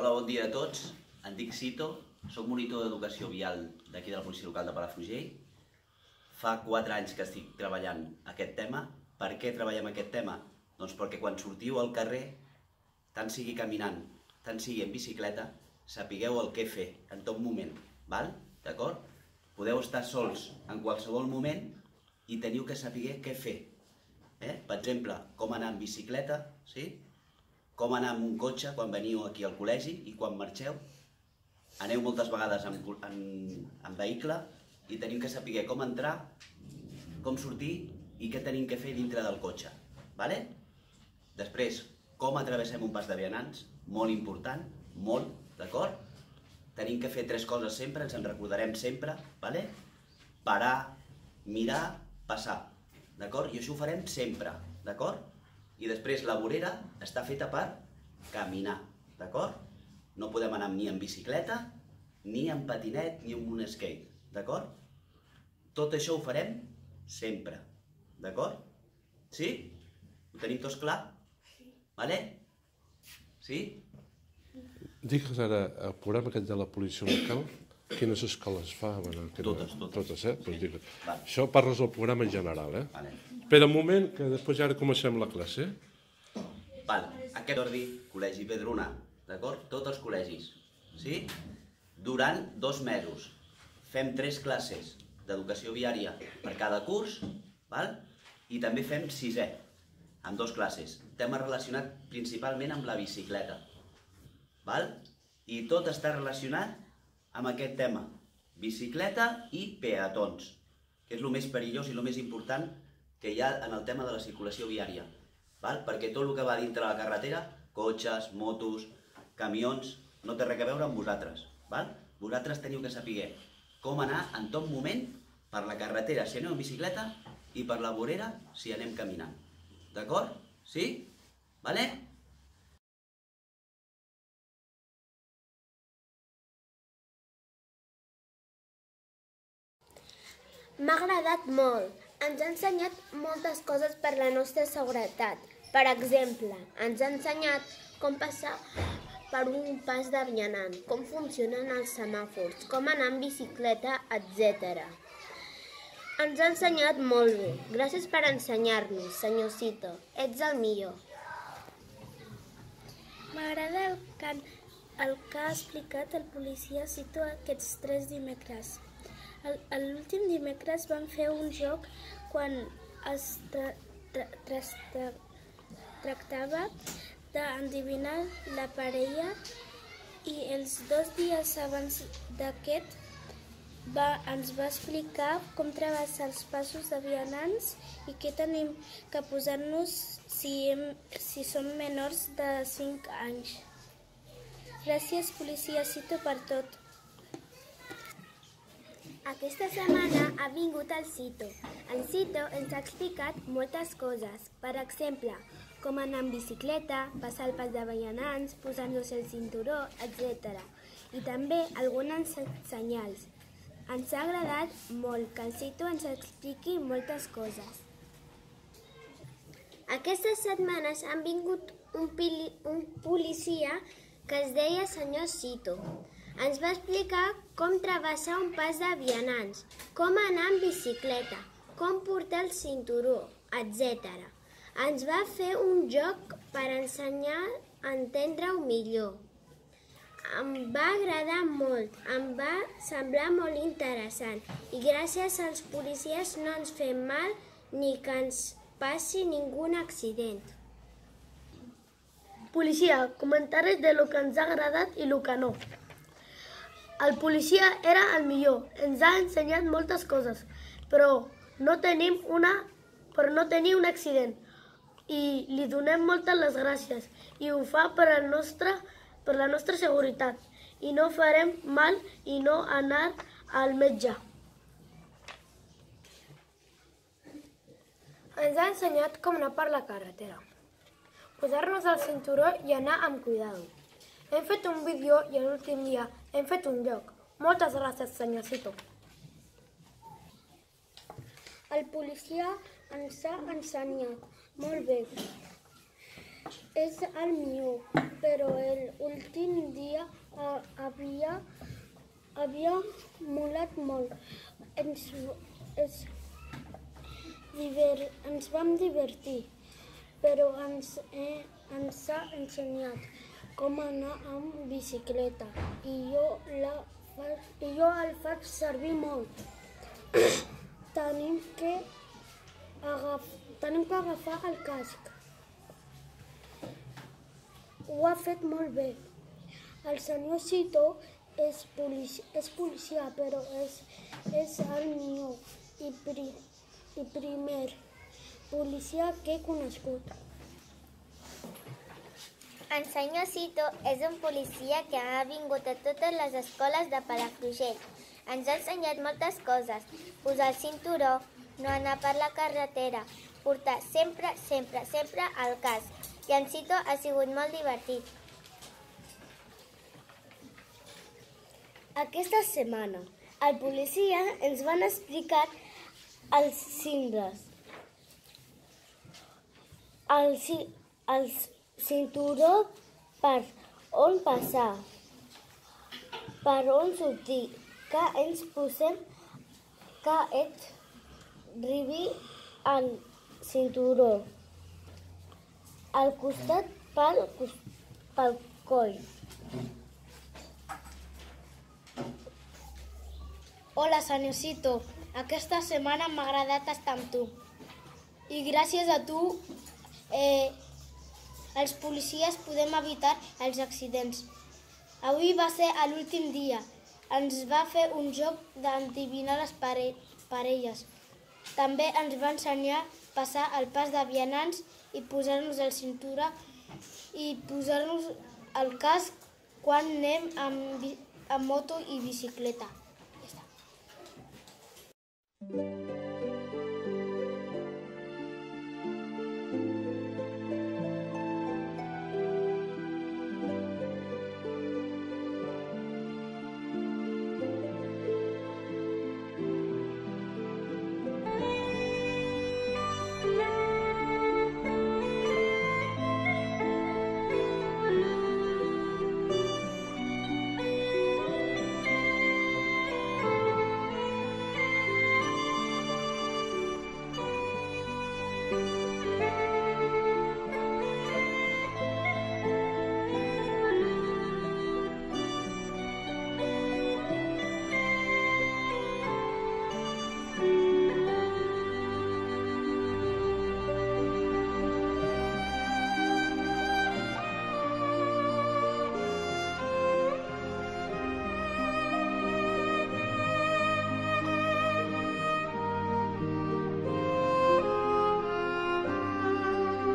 Hola, bon dia a tots. Em dic Cito, soc monitor d'educació vial d'aquí de la policia local de Palafrugell. Fa 4 anys que estic treballant aquest tema. Per què treballem aquest tema? Doncs perquè quan sortiu al carrer, tant sigui caminant, tant sigui en bicicleta, sapigueu el què fer en tot moment, val? D'acord? Podeu estar sols en qualsevol moment i teniu que saber què fer. Eh? Per exemple, com anar en bicicleta, sí? Com anar amb un cotxe quan veniu aquí al col·legi i quan marxeu. Aneu moltes vegades en, en, en vehicle i tenim que saber com entrar, com sortir i què tenim que fer dintre del cotxe. Vale? Després, com atravessem un pas de vianants, molt important, molt, d'acord? Tenim que fer tres coses sempre, ens en recordarem sempre, vale? Parar, mirar, passar, d'acord? I això ho farem sempre, d'acord? I després la vorera està feta per caminar, d'acord? No podem anar ni en bicicleta, ni en patinet, ni en un skate, d'acord? Tot això ho farem sempre, d'acord? Sí? Ho tenim tots clar? Sí. Vale? Sí? Digues ara, el programa aquest de la policia local, quines escoles fa? Bueno, que Totes, totes. Totes, eh? Pues Sí. digues. Vale. Això parles del programa en general, eh? Vale. Espera un moment, que després ara comencem la classe. Val, aquest Jordi, Col·legi Pedruna, d'acord? Tots els col·legis, sí? Durant dos mesos fem tres classes d'educació viària per cada curs, val? I també fem sisè, amb dos classes. Tema relacionat principalment amb la bicicleta, val? I tot està relacionat amb aquest tema, bicicleta i peatons, que és el més perillós i el més important que hi ha en el tema de la circulació viària. Val? Perquè tot el que va dintre la carretera, cotxes, motos, camions, no té res a veure amb vosaltres. Val? Vosaltres teniu que saber com anar en tot moment per la carretera si aneu en bicicleta i per la vorera si anem caminant. D'acord? Sí? Vale? M'ha agradat molt. Ens ha ensenyat moltes coses per la nostra seguretat. Per exemple, ens ha ensenyat com passar per un pas de vianant, com funcionen els semàfors, com anar en bicicleta, etc. Ens ha ensenyat molt bé. Gràcies per ensenyar-nos, senyor Cito. Ets el millor. M'agrada el, el que ha explicat el policia Cito aquests tres dimecres. L'últim dimecres vam fer un joc quan es tra tra tra tractava d'endevinar la parella i els dos dies abans d'aquest va, ens va explicar com travessar els passos de vianants i què tenim que posar-nos si, hem, si som menors de 5 anys. Gràcies, policia Cito, per tot. Aquesta setmana ha vingut el Cito. El Cito ens ha explicat moltes coses. Per exemple, com anar en bicicleta, passar el pas de vianants, posar-nos el cinturó, etc. I també algunes senyals. Ens ha agradat molt que el Cito ens expliqui moltes coses. Aquestes setmanes han vingut un, pili, un policia que es deia senyor Cito. Ens va explicar com travessar un pas de vianants, com anar en bicicleta, com portar el cinturó, etc. Ens va fer un joc per ensenyar a entendre-ho millor. Em va agradar molt, em va semblar molt interessant i gràcies als policies no ens fem mal ni que ens passi ningú accident. Policia, comentaris de lo que ens ha agradat i lo que no. El policia era el millor, ens ha ensenyat moltes coses, però no tenim una per no tenir un accident i li donem moltes les gràcies i ho fa per, el nostre, per la nostra seguretat i no farem mal i no anar al metge. Ens ha ensenyat com anar per la carretera, posar-nos el cinturó i anar amb cuidado. Hem fet un vídeo i l'últim dia hem fet un lloc. Moltes gràcies, senyor Cito. El policia ens ha ensenyat molt bé és el millor, però l'últim dia uh, havia, havia molat molt. Ens, es, diver, ens vam divertir, però ens, eh, ens ha ensenyat com anar amb bicicleta i jo, la, fa- i jo el faig servir molt. tenim, que agaf, tenim que agafar el casc. Ho ha fet molt bé. El senyor Cito és, policia, és policia, però és, és el millor i, pri, i primer policia que he conegut. El senyor Cito és un policia que ha vingut a totes les escoles de Palafrugell. Ens ha ensenyat moltes coses. Posar el cinturó, no anar per la carretera, portar sempre, sempre, sempre el casc. I en Cito ha sigut molt divertit. Aquesta setmana, el policia ens van explicar els cindres, el, ci- el cinturó per on passar, per on sortir, que ens posem, que et ribi el cinturó, al costat pel, pel coll. Hola, senyorcito. Aquesta setmana m'ha agradat estar amb tu. I gràcies a tu, eh, els policies podem evitar els accidents. Avui va ser l'últim dia. Ens va fer un joc d'endivinar les pare parelles. També ens va ensenyar passar el pas de vianants i posar-nos el cintura i posar-nos el casc quan anem amb, amb moto i bicicleta. Ja està.